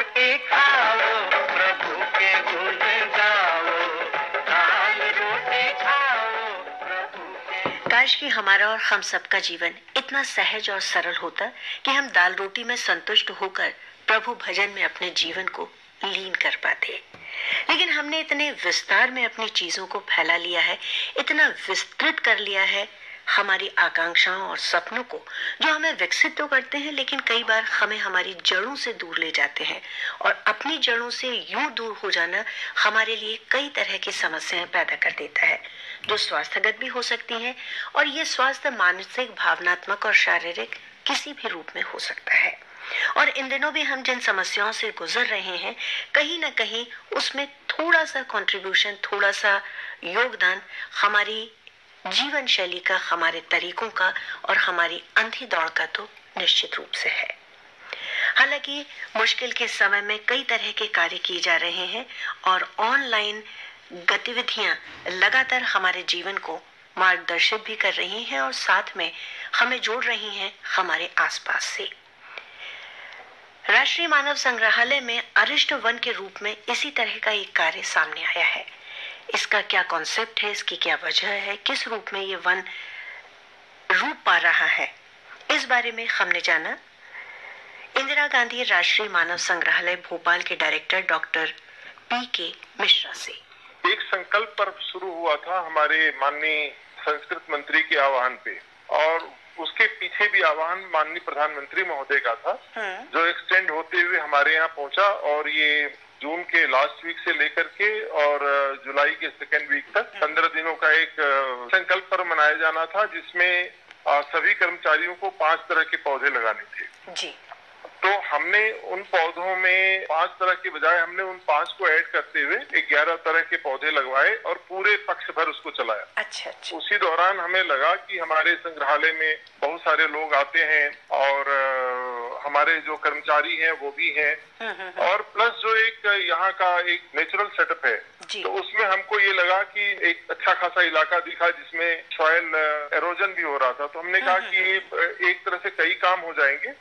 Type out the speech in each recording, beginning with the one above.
रोटी खाओ, प्रभु के गुण गाओ। दाल रोटी खाओ काश कि हमारा और हम सबका जीवन इतना सहज और सरल होता कि हम दाल रोटी में संतुष्ट होकर प्रभु भजन में अपने जीवन को लीन कर पाते। लेकिन हमने इतने विस्तार में अपनी चीज़ों को फैला लिया है, इतना विस्तृत कर लिया है हमारी आकांक्षाओं और सपनों को, जो हमें विकसित तो करते हैं, लेकिन कई बार हमें हमारी जड़ों से दूर ले जाते हैं। और अपनी जड़ों से यूँ दूर हो जाना हमारे लिए कई तरह की समस्याएँ पैदा कर देता है। जो स्वास्थ्यगत भी हो सकती हैं, और ये स्वास्थ्य मानसिक, भावनात्मक और शारीरिक किसी भी रूप में हो सकता है। और इन दिनों भी हम जिन समस्याओं से गुजर रहे हैं, कहीं ना कहीं उसमें थोड़ा सा कंट्रीब्यूशन थोड़ा सा योगदान हमारी जीवन शैली का, हमारे तरीकों का और हमारी अंधी दौड़ का तो निश्चित रूप से है। हालाँकि मुश्किल के समय में कई तरह के कार्य किए जा रहे हैं और ऑनलाइन गतिविधियाँ लगातार हमारे जीवन को मार्गदर्शित भी कर रही हैं और साथ में हमें जोड़ रही हैं हमारे आसपास से। राष्ट्रीय मानव संग्रहालय में अरिष्ट वन के रूप में इसी तरह का एक कार्य सामने आया है। इसका क्या कॉन्सेप्ट है? इसकी क्या वजह है? किस रूप में ये वन रूप पा रहा है? इस बारे में हमने जाना। इंदिरा गांधी राष्ट्रीय मानव संग्रहालय भोपाल के डायरेक्टर डॉक्टर पी के मिश्रा से। एक संकल्प पर्व शुरू हुआ था हमारे माननीय संस्कृत मंत्री के आह्वान पे। और उसके पीछे भी आह्वान माननीय प्रधानमंत्री महोदय का था जो एक्सटेंड होते हुए हमारे यहाँ पहुँचा और ये जून के लास्ट वीक से लेकर के और जुलाई के सेकेंड वीक तक पंद्रह दिनों का एक संकल्प पर मनाया जाना था जिसमें सभी कर्मचारियों को पाँच तरह के पौधे लगाने थे। जी। तो हमने उन पौधों में पाँच तरह के बजाय हमने उन पाँच को ऐड करते हुए एक ग्यारह तरह के पौधे लगवाए और पूरे पक्ष भर उसको चलाया। अच्छा अच्छा। उसी दौरान हमें लगा कि हमारे संग्रहालय में बहुत सारे लोग आते हैं और हमारे जो कर्मचारी हैं वो भी हैं। और प्लस जो एक यहाँ का एक नेचुरल सेटअप है तो उसमें हमको ये लगा कि एक अच्छा खासा इलाका दिखा जिसमें सॉयल एरोजन भी हो रहा था। तो हमने कहा कि एक तरह से कई काम हो जाएँगे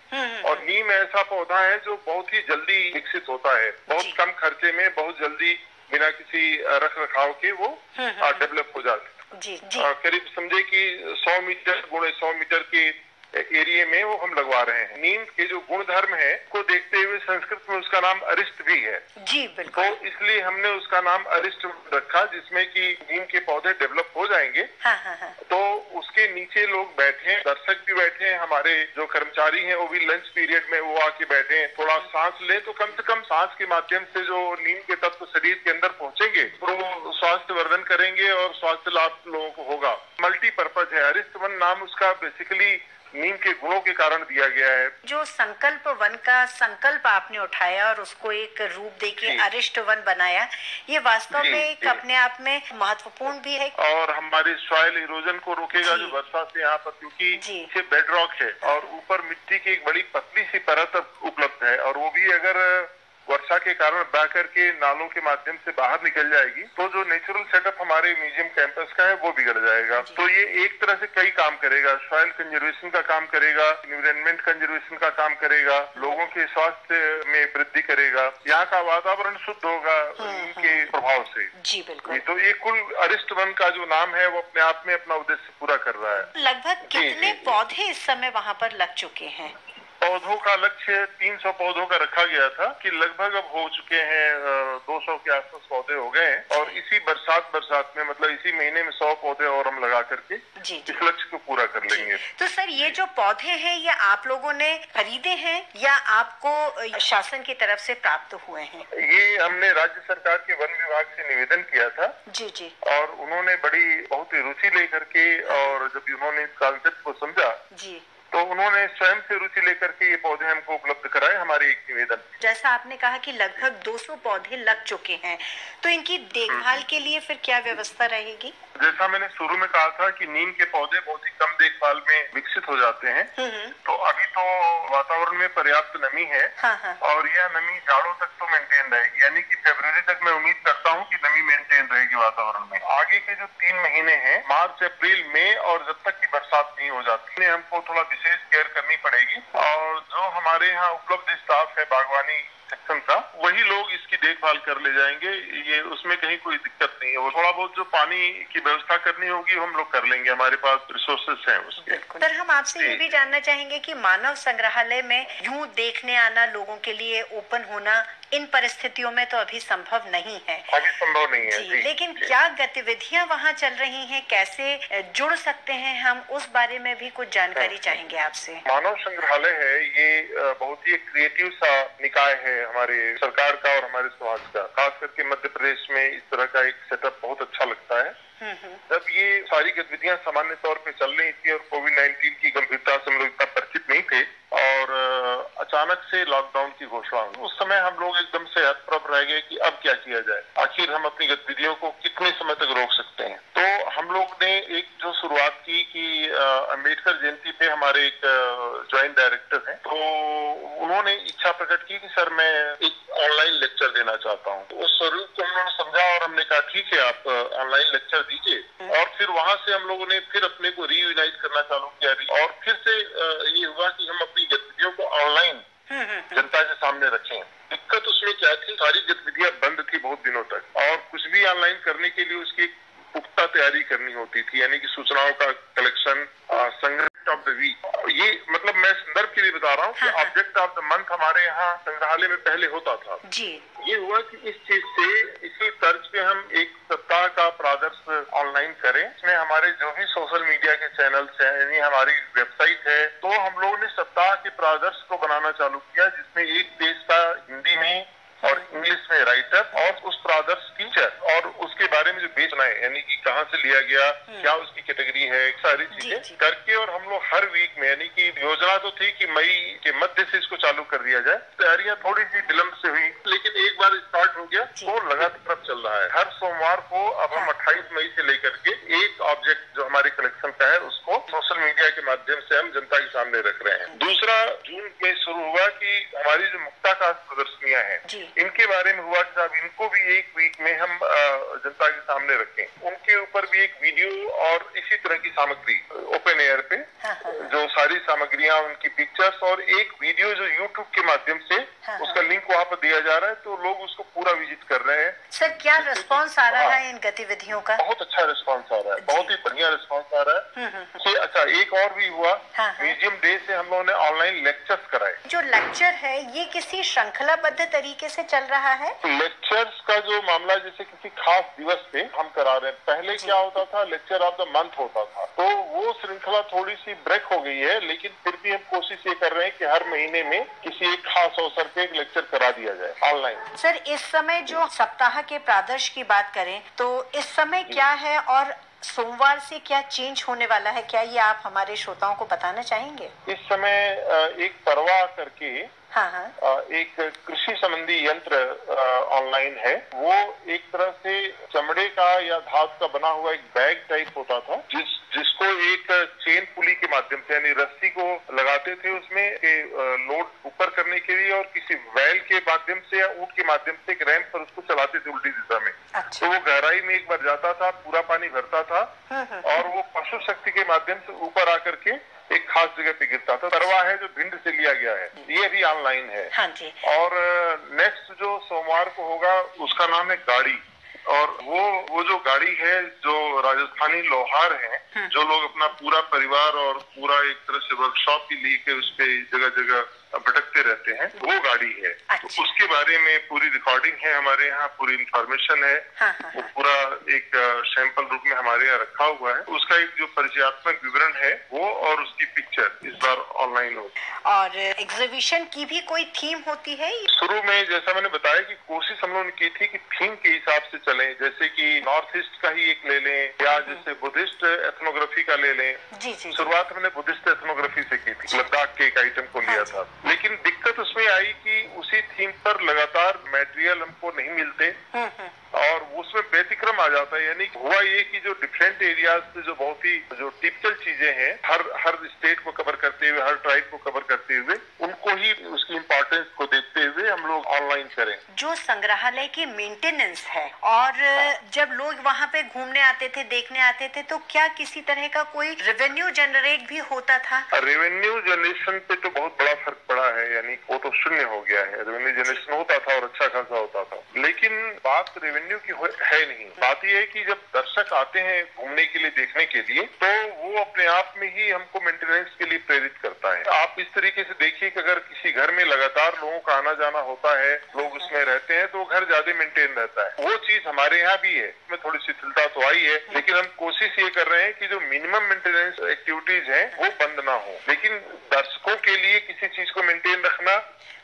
और नीम ऐसा पौधा है जो बहुत ही जल्दी विकसित होता है। बहुत कम खर्चे में बहुत जल्दी बिना किसी रख रखाव के वो डेवलप हो जाते है। करीब समझे कि 100 मीटर गुणे 100 मीटर के एरिए में वो हम लगवा रहे हैं। नीम के जो गुण धर्म है को देखते हुए संस्कृत में उसका नाम अरिष्ट भी है। जी बिल्कुल। तो इसलिए हमने उसका नाम अरिष्ट रखा जिसमें कि नीम के पौधे डेवलप हो जाएँगे। हाँ हाँ हाँ। तो उसके नीचे लोग बैठे दर्शक भी बैठे हैं हमारे जो कर्मचारी हैं वो भी लंच पीरियड में वो आके बैठे हैं। थोड़ा सांस ले तो कम से कम सांस के माध्यम से जो नीम के तत्व शरीर के अंदर पहुँचेंगे तो वो स्वास्थ्य वर्धन करेंगे और स्वास्थ्य लाभ लोगों को होगा। मल्टीपर्पज है। अरिष्ट वन नाम उसका बेसिकली नीम के गुणों के कारण दिया गया है। जो संकल्प वन का संकल्प आपने उठाया और उसको एक रूप देके के अरिष्ट वन बनाया ये वास्तव में एक अपने आप में महत्वपूर्ण भी है। और हमारे सॉयल इरोजन को रोकेगा जो। वर्षा से यहाँ पर क्योंकि इसे बेड रॉक है और ऊपर मिट्टी की एक बड़ी पतली सी परत उपलब्ध है। और वो भी अगर वर्षा के कारण बह करके नालों के माध्यम से बाहर निकल जाएगी तो जो नेचुरल सेटअप हमारे म्यूज़ियम कैंपस का है वो बिगड़ जाएगा। तो ये एक तरह से कई काम करेगा। सॉइल कंजर्वेशन का काम करेगा इन्वायरमेंट कंजर्वेशन का काम करेगा लोगों के स्वास्थ्य में वृद्धि करेगा। यहाँ का वातावरण शुद्ध होगा इनके प्रभाव से। जी बिल्कुल। तो ये कुल अरिष्ट वन का जो नाम है वो अपने आप में अपना उद्देश्य पूरा कर रहा है। लगभग कितने। पौधे इस समय वहाँ पर लग चुके हैं? पौधों का लक्ष्य 300 पौधों का रखा गया था कि लगभग अब हो चुके हैं अ, 200 के आसपास पौधे हो गए हैं। और इसी बरसात बरसात में मतलब इसी महीने में 100 पौधे और हम लगा करके जी जी। इस लक्ष्य को पूरा कर लेंगे। तो सर ये जो। पौधे हैं ये आप लोगों ने खरीदे हैं या आपको शासन की तरफ़ से प्राप्त हुए हैं? ये हमने राज्य सरकार के वन विभाग से निवेदन किया था। जी जी। और उन्होंने बड़ी बहुत ही रुचि लेकर के और जब उन्होंने इस कॉन्सेप्ट को समझा जी। तो उन्होंने स्वयं से रुचि लेकर के ये पौधे हमको उपलब्ध कराए हमारे एक निवेदन। जैसा आपने कहा कि लगभग 200 पौधे लग चुके हैं तो इनकी देखभाल के लिए फिर क्या व्यवस्था रहेगी? जैसा मैंने शुरू में कहा था कि नीम के पौधे बहुत ही कम देखभाल में विकसित हो जाते हैं। तो अभी तो वातावरण में पर्याप्त नमी है हाँ हाँ। और यह नमी जाड़ों तक तो मेंटेन रहेगी। यानी कि फरवरी तक मैं उम्मीद करता हूँ कि नमी मेंटेन रहेगी वातावरण में। आगे के जो तीन महीने हैं मार्च अप्रैल मई और जब तक की बरसात नहीं हो जाती इन्हें हमको थोड़ा विशेष केयर करनी पड़ेगी। और जो हमारे यहाँ उपलब्ध स्टाफ है बागवानी सेक्शन था वही लोग इसकी देखभाल कर ले जाएँगे। ये उसमें कहीं कोई दिक्कत नहीं है। वो थोड़ा बहुत जो पानी की व्यवस्था करनी होगी हम लोग कर लेंगे। हमारे पास रिसोर्सेस हैं उसके। सर हम आपसे ये भी जानना चाहेंगे कि मानव संग्रहालय में यूँ देखने आना लोगों के लिए ओपन होना इन परिस्थितियों में तो अभी संभव नहीं है। अभी संभव नहीं है जी, जी, लेकिन जी। क्या गतिविधियाँ वहाँ चल रही हैं? कैसे जुड़ सकते हैं हम? उस बारे में भी कुछ जानकारी चाहेंगे आपसे। मानव संग्रहालय है ये बहुत ही क्रिएटिव सा निकाय है हमारे सरकार का और हमारे समाज का। खास करके मध्य प्रदेश में इस तरह का एक सेटअप बहुत अच्छा लगता है। हम्म, हम्म, जब ये सारी गतिविधियाँ सामान्य तौर पे चल रही थी और कोविड 19 की गंभीरता से हम लोग इतना परिचित नहीं थे और अचानक से लॉकडाउन की घोषणा हुई। उस समय हम लोग एकदम से हतप्रभ रह गए कि अब क्या किया जाए? आखिर हम अपनी गतिविधियों को कितने समय तक रोक सकते हैं? तो हम लोग ने एक जो शुरुआत की कि अंबेडकर जयंती पे हमारे एक ज्वाइंट डायरेक्टर हैं। तो उन्होंने इच्छा प्रकट की कि, सर, मैं एक ऑनलाइन लेक्चर देना चाहता हूँ। तो उस स्वरूप को उन्होंने समझा और हमने कहा ठीक है आप ऑनलाइन लेक्चर दीजिए। और फिर वहाँ से हम लोगों ने फिर अपने को रीयूनाइट करना चालू किया और फिर से ये हुआ कि हम अपनी गतिविधियों को ऑनलाइन हम्म, हम्म, जनता के सामने रखें। दिक्कत उसमें क्या थी? सारी गतिविधियाँ बंद थी बहुत दिनों तक। और कुछ भी ऑनलाइन करने के लिए उसकी पुख्ता तैयारी करनी होती थी यानी कि सूचनाओं का कलेक्शन संग्रह ऑफ़ द वीक ये मतलब मैं संदर्भ के लिए बता रहा हूँ। ऑब्जेक्ट ऑफ़ द मंथ हमारे यहाँ संग्रहालय में पहले होता था। जी। ये हुआ कि इस चीज़ से इसी तर्ज पे हम एक सप्ताह का प्रादर्श ऑनलाइन करें इसमें हमारे जो भी सोशल मीडिया के चैनल्स हैं यानी हमारी वेबसाइट है तो हम लोगों ने सप्ताह के प्रादर्श को बनाना चालू किया जिसमें एक पेज था हिंदी में और इंग्लिश में राइटर और उस प्रादर्श टीचर और उसके बारे में जो बेचना है यानी कि कहाँ से लिया गया क्या उसकी कैटेगरी है सारी चीज़ें करके और हम लोग हर वीक में यानी कि योजना तो थी कि मई के मध्य से इसको चालू कर दिया जाए। तैयारियाँ थोड़ी सी विलम्ब से हुई लेकिन एक बार स्टार्ट हो गया। तो लगातार अब चल रहा है। हर सोमवार को अब हम 28 मई से लेकर के एक ऑब्जेक्ट जो हमारे कलेक्शन का है उसको सोशल मीडिया के माध्यम से हम जनता के सामने रख रहे हैं। दूसरा जून में शुरू हुआ कि हमारी जो मुक्ताकाश प्रदर्शनियाँ हैं इनके बारे में हुआ कि साहब इनको भी एक वीक में हम जनता के सामने रखें। उनके ऊपर भी एक वीडियो और इसी तरह की सामग्री ओपन एयर पे हाँ, हाँ, जो सारी सामग्रियाँ उनकी पिक्चर्स और एक वीडियो जो यूट्यूब के माध्यम से हाँ, उसका लिंक वहाँ पर दिया जा रहा है तो लोग उसको पूरा विज़िट कर रहे हैं। सर क्या रिस्पांस आ रहा है। इन गतिविधियों का? बहुत अच्छा रिस्पांस आ रहा है बहुत ही बढ़िया रिस्पांस आ रहा है। हम्म, हम्म, हम्म। से अच्छा एक और भी हुआ हाँ, हाँ। म्यूज़ियम डे से हम लोगों ने ऑनलाइन लेक्चर्स कराए। जो लेक्चर है ये किसी श्रृंखलाबद्ध तरीके से चल रहा है? लेक्चर्स का जो मामला जैसे किसी खास दिवस पे हम करा रहे हैं पहले क्या होता था लेक्चर ऑफ़ द मंथ होता था। तो वो श्रृंखला थोड़ी सी ब्रेक हो गई है लेकिन फिर भी हम कोशिश ये कर रहे हैं कि हर महीने में किसी एक खास अवसर पे एक लेक्चर करा दिया जाए ऑनलाइन सर इस समय जो सप्ताह के प्रादर्श की बात करें तो इस समय क्या है और सोमवार से क्या चेंज होने वाला है? क्या ये आप हमारे श्रोताओं को बताना चाहेंगे? इस समय एक परवाह करके हाँ हाँ। एक कृषि संबंधी यंत्र ऑनलाइन है। वो एक तरह से चमड़े का या धातु का बना हुआ एक बैग टाइप होता था जिस जिसको एक चेन पुली के माध्यम से यानी रस्सी को लगाते थे उसमें के, लोड ऊपर करने के लिए और किसी वैल के माध्यम से या ऊट के माध्यम से एक रैंप पर उसको चलाते थे उल्टी दिशा में। अच्छा। तो वो गहराई में एक बार जाता था पूरा पानी भरता था हम्म, हम्म, और वो पशु शक्ति के माध्यम से ऊपर आकर के एक खास जगह पे गिरता था। तरवा है जो भिंड से लिया गया है। ये भी ऑनलाइन है। हाँ जी। और नेक्स्ट जो सोमवार को होगा उसका नाम है गाड़ी। और वो वो जो गाड़ी है जो राजस्थानी लोहार है जो लोग अपना पूरा परिवार और पूरा एक तरह से वर्कशॉप ही लेके उस पे जगह जगह भटकते रहते हैं वो गाड़ी है। अच्छा। तो उसके बारे में पूरी रिकॉर्डिंग है हमारे यहाँ पूरी इंफॉर्मेशन है। हाँ, हाँ, वो पूरा एक सैंपल रूप में हमारे यहाँ रखा हुआ है। उसका एक जो परिचयात्मक विवरण है वो और उसकी पिक्चर इस बार ऑनलाइन होगी और एग्जीबिशन की भी कोई थीम होती है? शुरू में जैसा मैंने बताया कि कोशिश हम लोगों ने की थी कि थीम के हिसाब से चलें। जैसे कि नॉर्थ ईस्ट का ही एक ले लें या जैसे बुद्धिस्ट एथनोग्राफी का ले लें। शुरुआत मैंने बुद्धिस्ट एथनोग्राफी से की थी लद्दाख के एक आइटम को लिया था। लेकिन दिक्कत उसमें आई कि उसी थीम पर लगातार मेटेरियल हमको नहीं मिलते। हम्म, हम्म, और उसमें व्यतिक्रम आ जाता है। यानी हुआ ये कि जो डिफरेंट एरियाज़ से जो बहुत ही जो टिपिकल चीज़ें हैं हर हर स्टेट को कवर करते हुए हर ट्राइब को कवर करते हुए उनको ही उसकी इम्पोर्टेंस को देखते हुए हम लोग ऑनलाइन करें। जो संग्रहालय की मेंटेनेंस है और जब लोग वहाँ पे घूमने आते थे देखने आते थे तो क्या किसी तरह का कोई रेवेन्यू जनरेट भी होता था? रेवेन्यू जनरेशन पे तो बहुत बड़ा फ़र्क पड़ा है यानी वो तो शून्य हो गया है। रेवेन्यू जनरेशन होता था और अच्छा खासा होता लेकिन बात रेवेन्यू की है नहीं। बात यह है कि जब दर्शक आते हैं घूमने के लिए, देखने के लिए तो वो अपने आप में ही हमको मेंटेनेंस के लिए प्रेरित करता है। आप इस तरीके से देखिए कि अगर किसी घर में लगातार लोगों का आना जाना होता है लोग उसमें रहते हैं तो घर ज़्यादा मेंटेन रहता है। वो चीज़ हमारे यहाँ भी है। इसमें थोड़ी शिथिलता तो आई है लेकिन हम कोशिश ये कर रहे हैं कि जो मिनिमम मेंटेनेंस एक्टिविटीज़ है वो बंद ना हो। लेकिन दर्शकों के लिए किसी चीज़ को मेंटेन रखना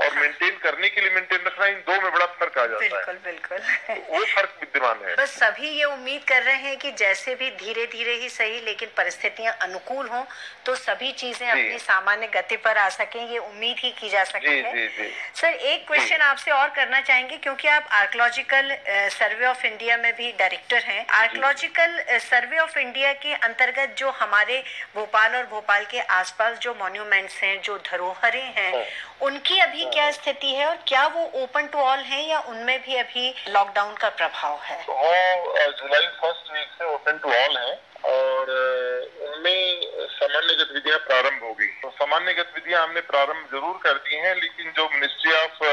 और मेंटेन करने के लिए मेंटेन रखना इन दो में बड़ा फ़र्क आ जाता बिल्कुल है। बिल्कुल बिल्कुल। वो फ़र्क विद्यमान है। बस सभी ये उम्मीद कर रहे हैं कि जैसे भी धीरे धीरे ही सही लेकिन परिस्थितियाँ अनुकूल हों तो सभी चीज़ें अपनी सामान्य गति पर आ सकें ये उम्मीद ही की जा सकती है। सर एक क्वेश्चन आपसे और करना चाहेंगे क्योंकि आप आर्कोलॉजिकल सर्वे ऑफ़ इंडिया में भी डायरेक्टर हैं। आर्कोलॉजिकल सर्वे ऑफ़ इंडिया के अंतर्गत जो हमारे भोपाल और भोपाल के आसपास जो मॉन्यूमेंट्स हैं जो धरोहरें हैं उनकी अभी क्या स्थिति है और क्या वो ओपन टू ऑल हैं या उनमें भी अभी लॉकडाउन का प्रभाव है? जुलाई फ़र्स्ट वीक से ओपन टू ऑल है। और उनमें सामान्य गतिविधियाँ प्रारंभ होगी तो सामान्य गतिविधियाँ हमने प्रारंभ ज़रूर कर दी हैं लेकिन जो मिनिस्ट्री ऑफ़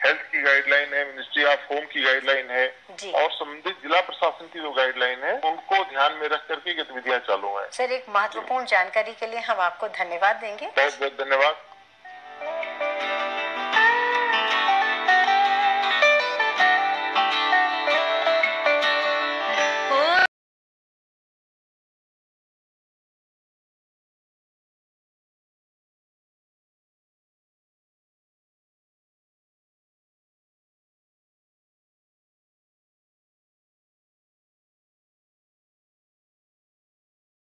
हेल्थ की गाइडलाइन है मिनिस्ट्री ऑफ़ होम की गाइडलाइन है और संबंधित जिला प्रशासन की जो गाइडलाइन है उनको ध्यान में रख करके गतिविधियाँ चालू हैं। सर एक महत्वपूर्ण जानकारी के लिए हम आपको धन्यवाद देंगे। बहुत बहुत धन्यवाद।